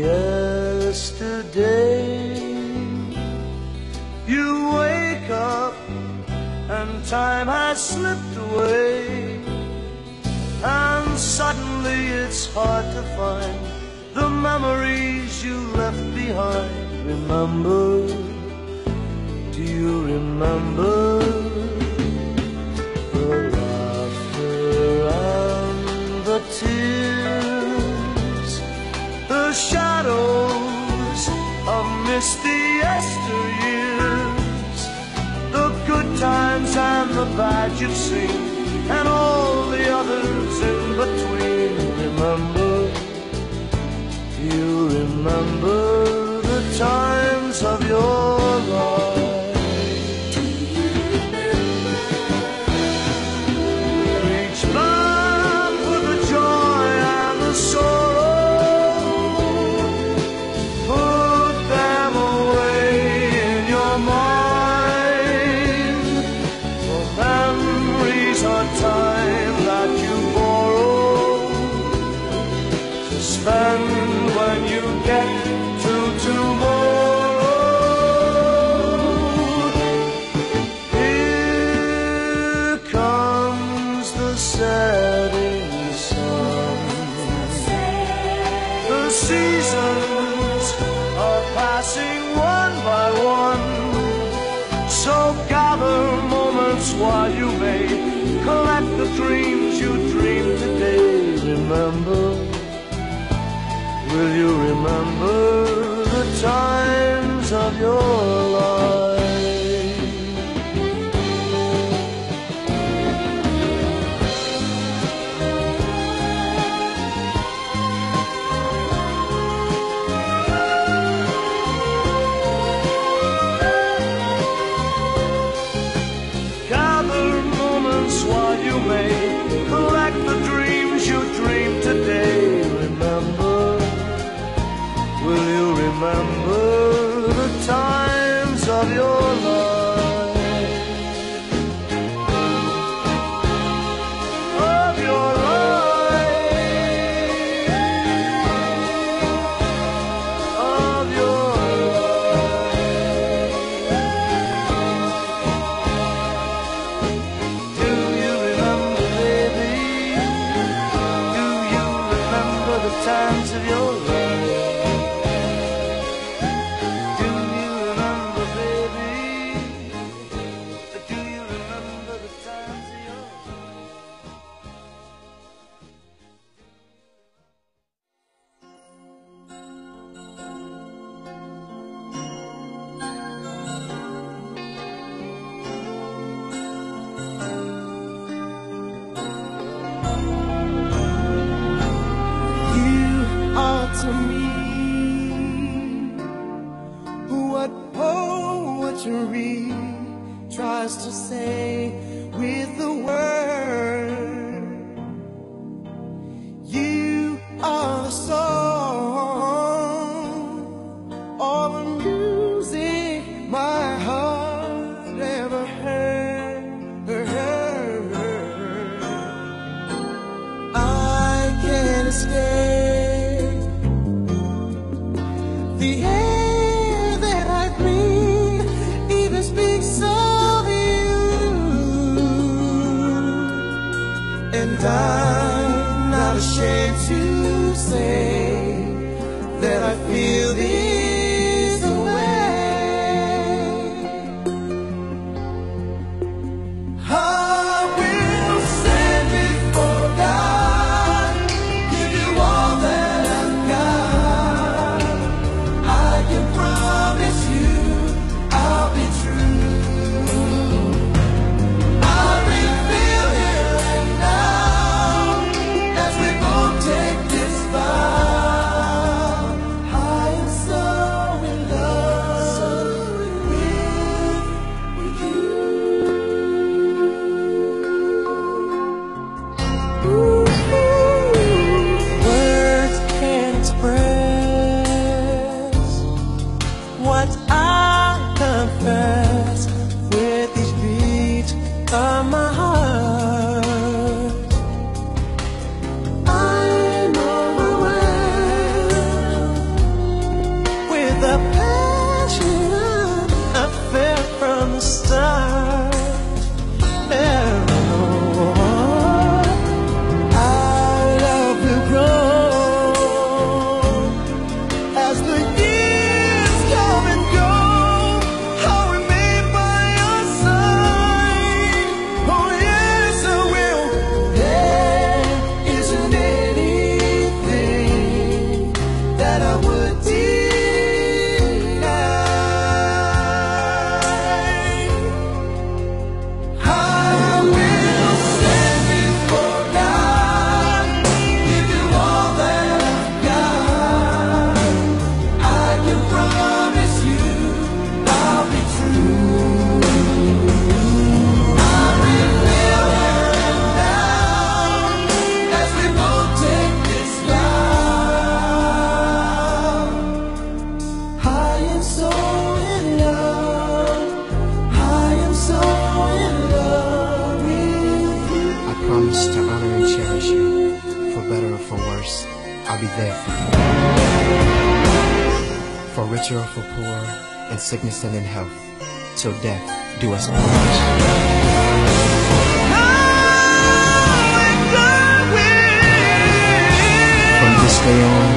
yesterday. You wake up and time has slipped away. And suddenly it's hard to find the memories you left behind. Remember, do you remember the laughter and the tears, of misty yesteryears, the good times and the bad you've seen, and all the others in between? Remember, spend when you get to tomorrow. Here comes the setting sun. The seasons are passing one by one. So gather moments while you may collect the dreams you dreamed today. Remember, will you remember the times of your times of your life? To me what poetry tries to say with the word. You are the song ashamed to say that I feel this you. For better or for worse, I'll be there for you. For richer or for poor, in sickness and in health, till death do us part. From this day on,